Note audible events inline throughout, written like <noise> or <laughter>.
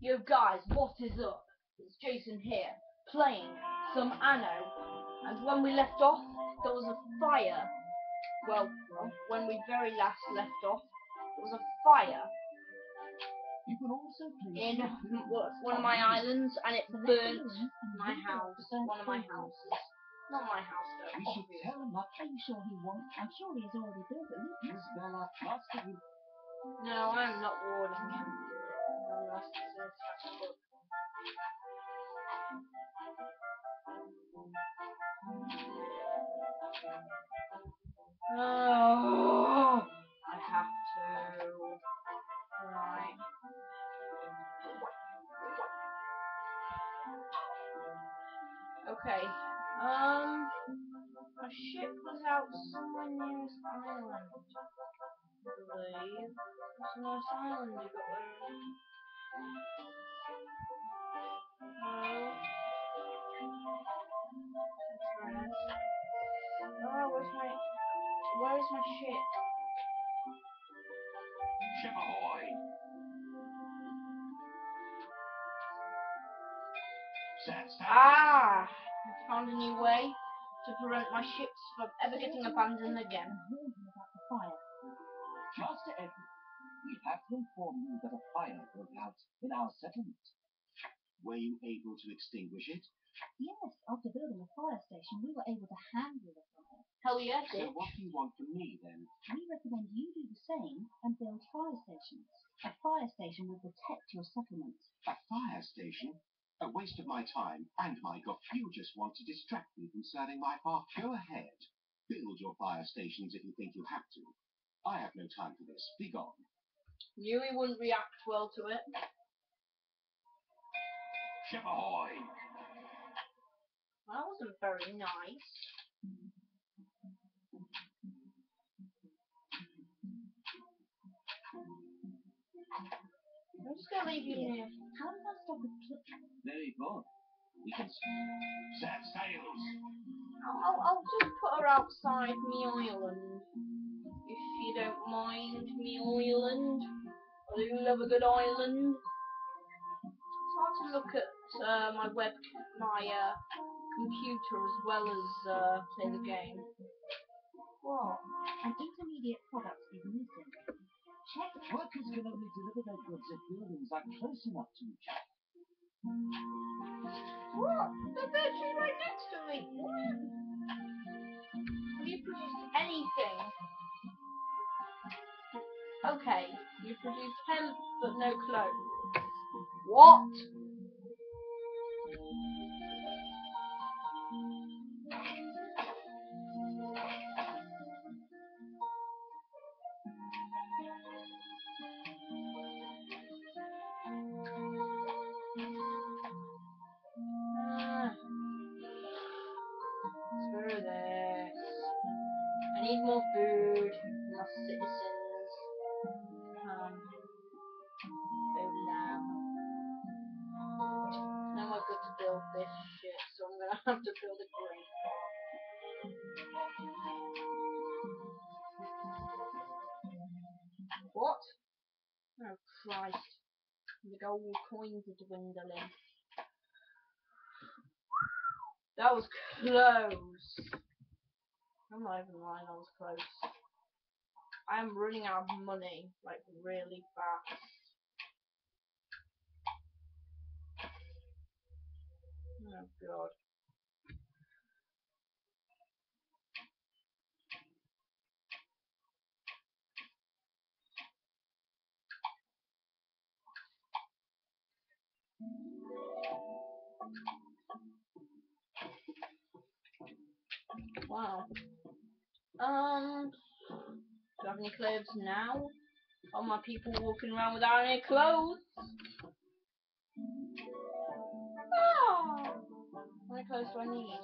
Yo guys, what is up? It's Jason here, playing some Anno. And when we left off, there was a fire. Well, when we very last left off, there was a fire You can also place in one of my islands, and it burnt my house. One of my houses. Not my house We though. should tell him that. Are you sure he won't? I'm sure he's already built it. Miss Bella, trust him. No, I'm not warning him. A. Oh, I have to. Right. Okay. Um, my ship was out somewhere near this island. I believe. It's a nice island you got there. No. That's nice. Oh, where's my... Where is my ship? Ship ahoy! Ah! I found a new way to prevent my ships from ever getting abandoned again. Master Edward, we have to inform you that a fire broke out in our settlement. Were you able to extinguish it? Yes, after building a fire station, we were able to handle the fire. Hell yes, So it. what do you want from me then? We recommend you do the same and build fire stations. A fire station will protect your settlement. A fire station? A waste of my time and my goff. You just want to distract me from serving my part. Go ahead. Build your fire stations if you think you have to. I have no time for this. Be gone. Knew he wouldn't react well to it. Ship ahoy! That wasn't very nice. I'm just gonna leave you here. How does that stop a pl- Very good. We can set sails. I'll, I'll, I'll just put her outside me island. If you don't mind me island. I do love a good island. It's hard to look at uh, my web, my uh, computer as well as uh, play the game. What? an intermediate product is missing? Check Workers can only deliver their goods if buildings are close enough to each other. What? They're right next to me. What? Have you produced anything? Okay, you produced hemp but no clothes. What? Now I've got to build this shit, so I'm gonna have to build a green. What? Oh Christ. The gold coins are dwindling. That was close. I'm not even lying, that was close. I'm running out of money, like really fast. Oh god. Wow. Um, do I have any clothes now? Are my people walking around without any clothes? Oh, how many clothes do I need?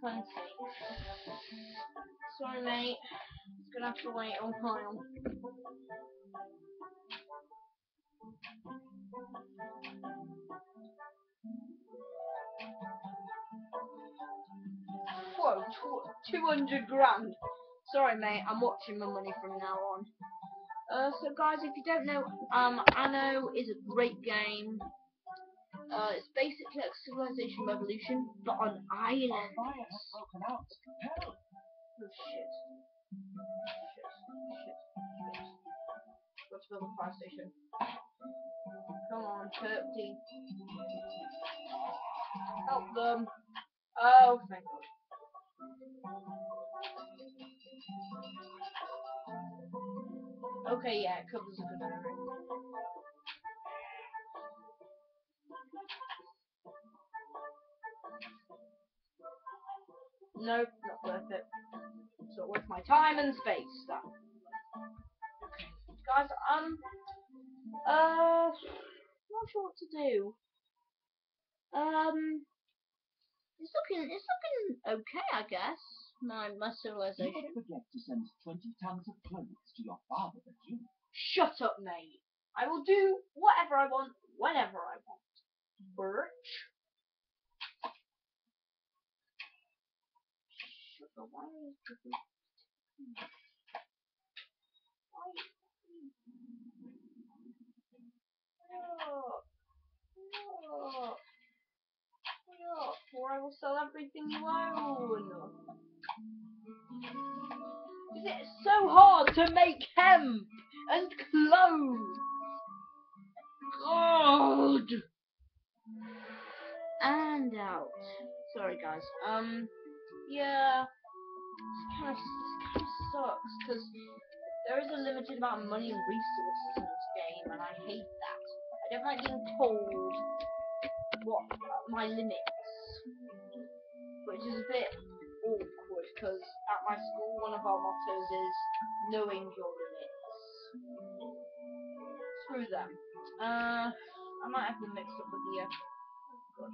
Twenty. Sorry, mate. It's gonna have to wait a while. Whoa, 200 grand. Sorry, mate, I'm watching my money from now on. Uh, so guys, if you don't know, um, Anno is a great game. Uh, it's basically like Civilization Revolution, but on islands. Fire has broken out. Help! Oh shit. Shit, shit, shit. Let's build a fire station. Come on, Turkey. Help them. Oh, thank God. Okay, yeah, it covers a good area. Nope, not worth it. It's not worth my time and space. That. Okay, guys, um, uh, not sure what to do. Um, it's looking, it's looking okay, I guess. My my You civilization. didn't forget to send 20 tons of clothes to your father, did you? Shut up, mate. I will do whatever I want, whenever I want. Birch. Sugar, why is sugar? Why? No. No. No. Or I will sell everything you own. Is it so hard to make hemp and clothes? God. And out. Sorry, guys. Um, yeah. This kind of, this kind of sucks because there is a limited amount of money and resources in this game, and I hate that. I don't like being told what my limits, which is a bit awkward because at my school one of our mottos is knowing your limits. Screw them. Uh, I might have them mixed up with the. Uh, God.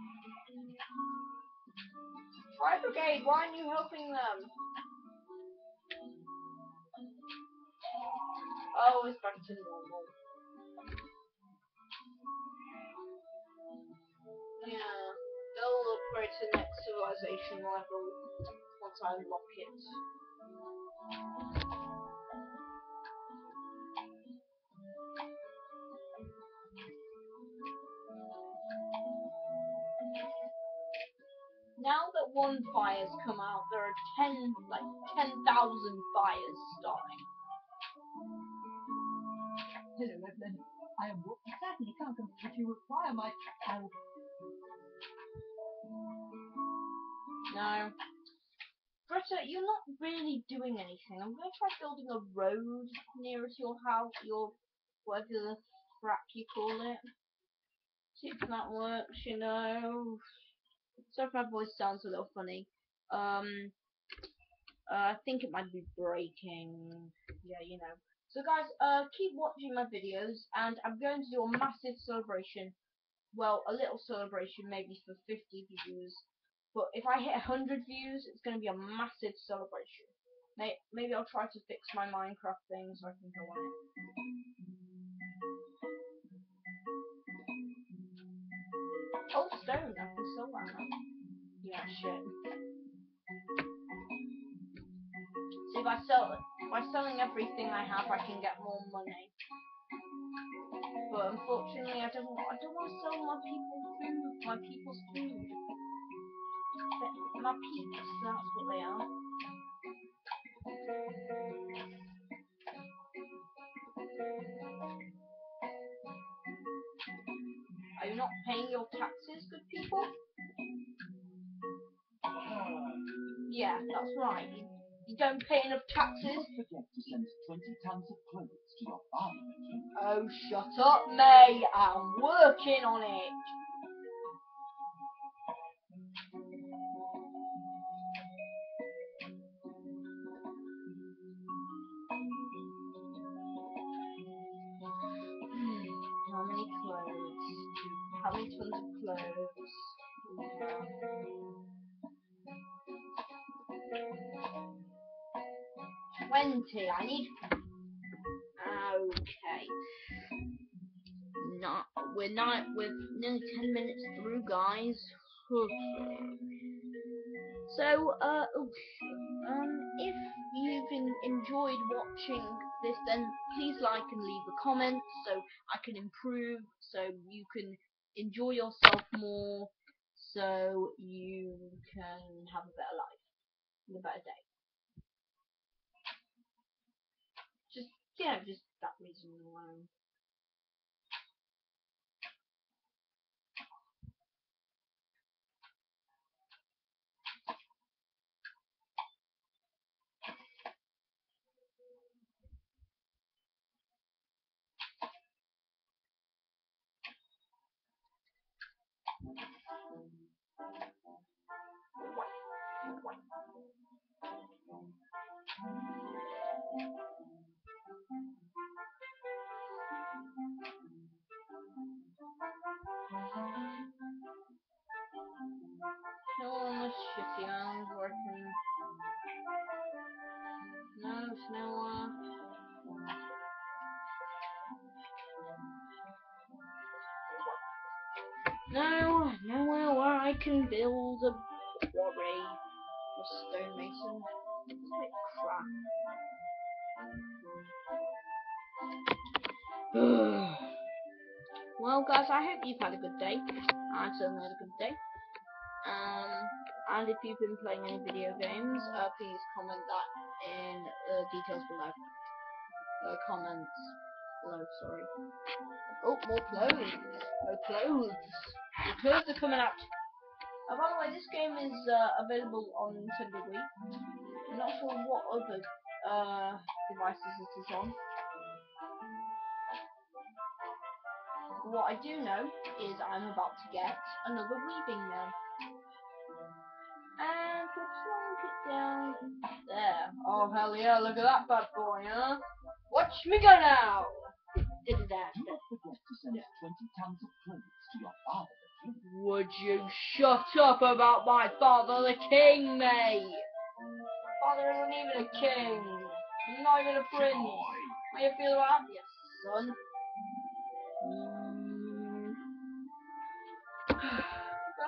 Fire Brigade, why aren't you helping them? Oh, it's back to normal. Yeah, they'll upgrade to the next civilization level once I unlock it. Now that one fire's come out, there are ten, like, ten thousand fires starting. Hello, Evelyn. I am. Certainly can't if you require my help. No. Greta, you're not really doing anything. I'm gonna try building a road nearer to your house, your whatever the frack you call it. See if that works, you know. Sorry if my voice sounds a little funny. Um uh, I think it might be breaking. Yeah, you know. So guys, uh keep watching my videos and I'm going to do a massive celebration. Well, a little celebration maybe for 50 views. But if I hit 100 views, it's going to be a massive celebration. May maybe I'll try to fix my Minecraft thing so I can go on it. Oh, stone, I can sell that. Yeah, shit. See, by, sell by selling everything I have, I can get more money. But unfortunately, I don't, I don't want to sell my people food, my people's food. They- My peeps, that's what they are. Are you not paying your taxes, good people? Yeah, that's right. You, you don't pay enough taxes. Don't forget to send 20 tons of clothes to your father. Oh, shut up, May. I'm working on it. Twenty. I need. Okay. Not. We're not. We're nearly ten minutes through, guys. <sighs> so, uh, oh, um, if you've enjoyed watching this, then please like and leave a comment so I can improve, so you can enjoy yourself more, so you can have a better life, and a better day. Just yeah, just that reason alone. No, my shitty arms working. No, it's no. No, nowhere where I can build a quarry or stonemason. It's a bit crap. <sighs> well, guys, I hope you've had a good day. I certainly had a good day. Um, and if you've been playing any video games, uh, please comment that in uh, details below. Uh, comments below, sorry. Oh, more clothes. More clothes. The clothes are coming out. Uh, by the way, this game is uh, available on Nintendo Wii. I'm not sure what other uh, devices it is on. What I do know is I'm about to get another weaving mill. And down there. Oh hell yeah, look at that bad boy, huh? Watch me go now! Did that. Do not forget to send 20 tons of clothes to your father, the king. Would you shut up about my father the king, mate? Father isn't even a king. He's not even a prince. How you feel about yes, son?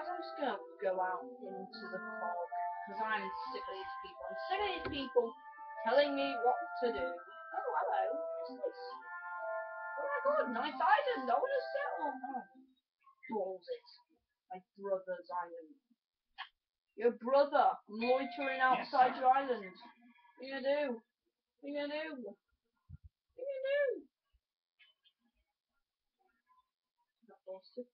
I'm just gonna go out into the fog because I'm sick of these people. I'm sick of these people telling me what to do. Oh, hello. What's this? Oh my god, nice island. I want to settle. Oh, balls it. My brother's island. Your brother. Loitering outside sir. your island. What you gonna do? What you gonna do? What you gonna do? That bastard.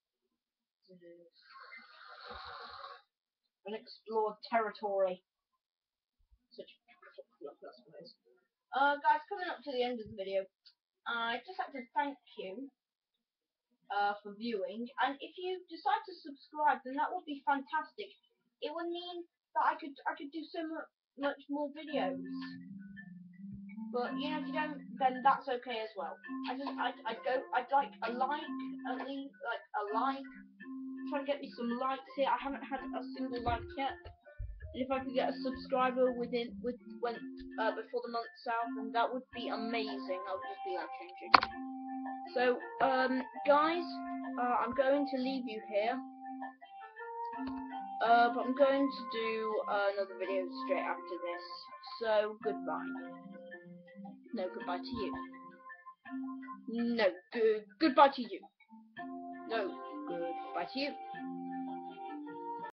Unexplored territory. Such I suppose. Uh, guys, coming up to the end of the video, I'd just have to thank you uh, for viewing, and if you decide to subscribe, then that would be fantastic. It would mean that I could I could do so mu- much more videos. But you know, if you don't, then that's okay as well. I just I I go I'd like a like at least like a like. Try and get me some likes here. I haven't had a single like yet. And if I could get a subscriber within with when uh, before the month's out, then that would be amazing. Would just be life changing. So um guys, uh, I'm going to leave you here. Uh, but I'm going to do another video straight after this. So goodbye. No, goodbye to you. No, good goodbye to you. No, goodbye to you.